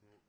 good,